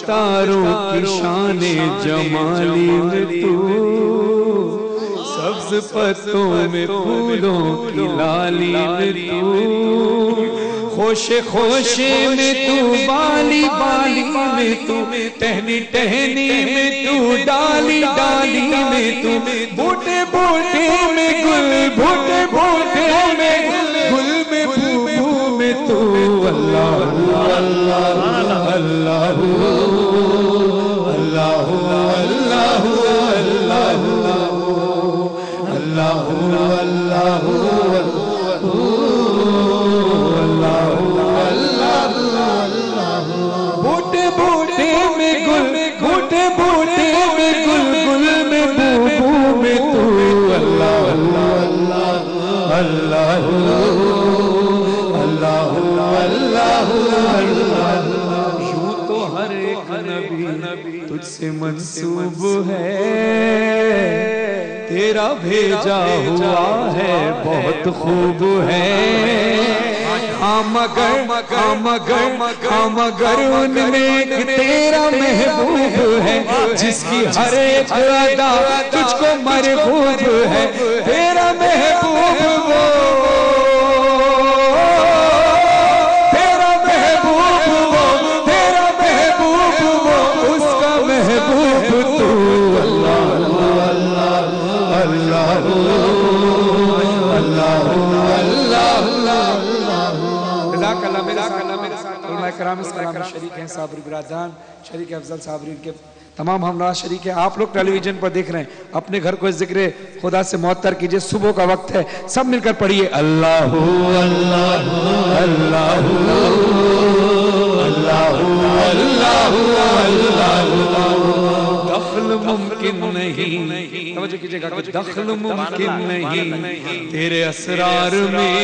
तारों की शाने जमाली में तू सब्ज पत्तों में फूलों की लाली में तू खोशे खोशे में तू बाली बाली में तू टहनी टहनी में तू डाली डाली में तू बूटे बूटे में गुल बूटे बूटे में गुल में बू में तू अल्लाह अल्लाह अल्लाह अल्लाह। बूटे में गुल गुल में बू बू में तू। अल्लाह अल्लाह अल्लाह अल्लाह अल्लाह अल्लाह। यूँ तो हर एक नबी तुझसे मंसूब है। तेरा भेजा हुआ है, बहुत खूब है। हाँ मगर हाँ मगर हाँ मगर उनमें एक तेरा महबूब है, जिसकी हर एक तुझको मरबूब है। तेरा महबूब कराम, इस कलाम में शरीक हैं साबरी बिरादान शरीक अफजल साबरीन के तमाम हमला शरीक हैं। आप लोग टेलीविज़न पर देख रहे हैं, अपने घर को ज़िक्र खुदा से मुअत्तर कीजिए, सुबह का वक्त है, सब मिलकर पढ़िए, अल्लाह अल्लाह अल्लाह दखल मुमकिन नहीं दखल मुमकिन नहीं, तेरे असरार में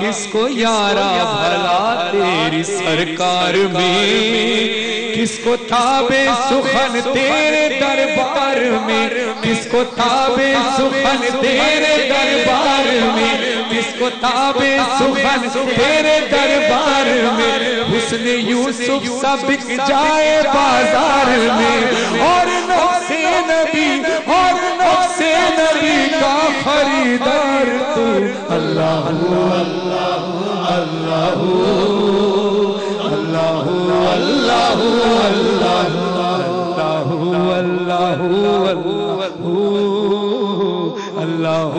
किसको यारा भला तेरी सरकार में? किसको थाबे सुखन तेरे दरबार में? किसको थाबे सुखन तेरे दरबार में? किसको ताबे सुखन तेरे दरबार में? हुस्न यूसुफ सब बिक जाए बाज़ार में। और नफ्से नबी, और नफ्से नबी का खरीदार तू। अल्लाह अल्लाह अल्लाह अल्लाह अल्लाह अल्लाह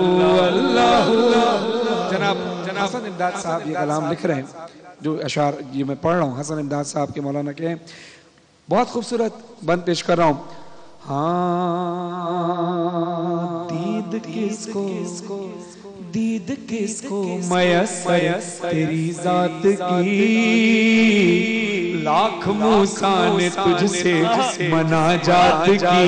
अल्लाह जनाब हसन इमदाद साहब ये कलाम लिख रहे हैं, जो अशार, ये मैं पढ़ रहा हूँ, हसन इमदाद साहब के मौलाना के। हैं बहुत खूबसूरत बंद पेश कर रहा हूँ। हाँ दीद किसको दीद किसको? मयसर तेरी जात की। लाख मूसा ने तुझसे मना जात की।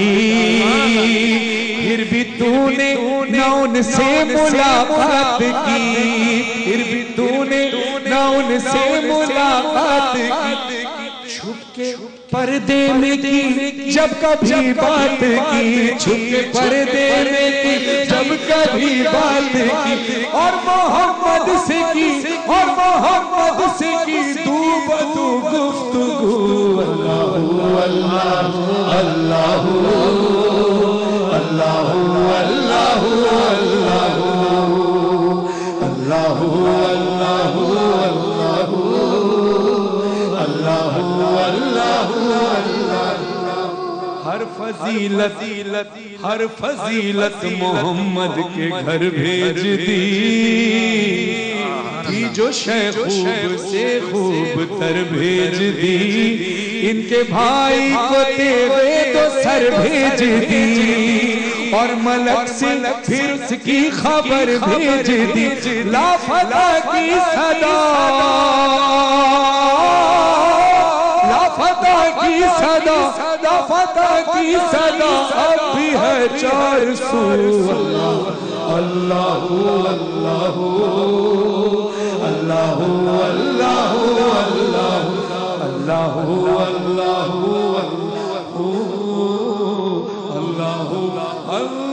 फिर भी तूने न उनसे मुलाकात की। फिर भी तूने न उनसे मुलाकात की। पर्दे में की जब कभी बात की झुक पर्दे में की जब कभी बात की और मोहम्मद से की और मोहम्मद से की हर फजीलत हर फजीलत मोहम्मद के घर भेज दी थी जो खूब से खूब तर भेज दी इनके भाई को तेरे तो सर भेज दी और मलक से फिर उसकी खबर भेज दी लाफता की सदा। दफता की सदा अब भी है चार सू अल्लाह अल्लाह अल्लाह अल्लाह अल्लाह अल्लाह अल्लाह अल्लाह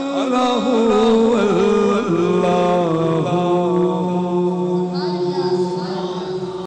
अल्लाह अल्लाह।